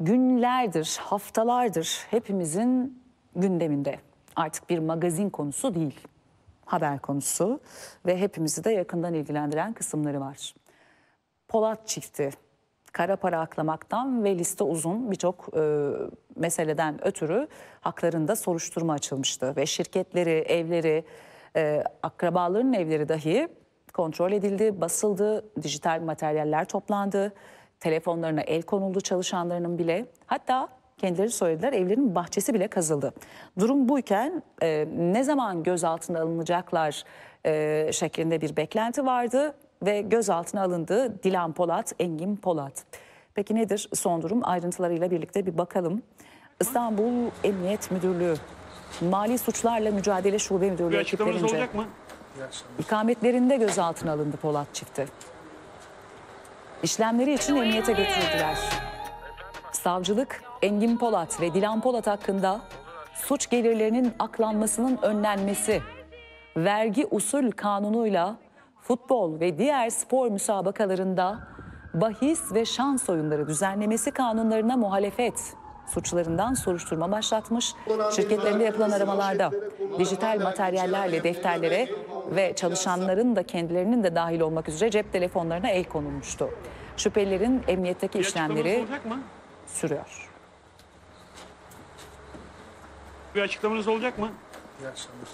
günlerdir, haftalardır hepimizin gündeminde. Artık bir magazin konusu değil, haber konusu ve hepimizi de yakından ilgilendiren kısımları var. Polat çifti, kara para aklamaktan ve liste uzun birçok e, meseleden ötürü haklarında soruşturma açılmıştı. Ve şirketleri, evleri, e, akrabaların evleri dahi kontrol edildi, basıldı, dijital materyaller toplandı, telefonlarına el konuldu çalışanlarının bile. Hatta kendileri söylediler evlerin bahçesi bile kazıldı. Durum buyken e, ne zaman gözaltına alınacaklar e, şeklinde bir beklenti vardı ve gözaltına alındı Dilan Polat, Engin Polat. Peki nedir son durum? Ayrıntılarıyla birlikte bir bakalım. İstanbul Emniyet Müdürlüğü Mali Suçlarla Mücadele Şube Bir Müdürlüğü açıklamanız ekiplerince olacak mı? ikametlerinde gözaltına alındı Polat çifti. İşlemleri için emniyete götürüldüler. Savcılık Engin Polat ve Dilan Polat hakkında suç gelirlerinin aklanmasının önlenmesi, vergi usul kanunuyla futbol ve diğer spor müsabakalarında bahis ve şans oyunları düzenlemesi kanunlarına muhalefet suçlarından soruşturma başlatmış. Şirketlerinde yapılan aramalarda dijital materyallerle defterlere ve çalışanların da kendilerinin de dahil olmak üzere cep telefonlarına el konulmuştu. Şüphelilerin emniyetteki Bir işlemleri sürüyor. Bir açıklamanız olacak mı? İyi akşamlar.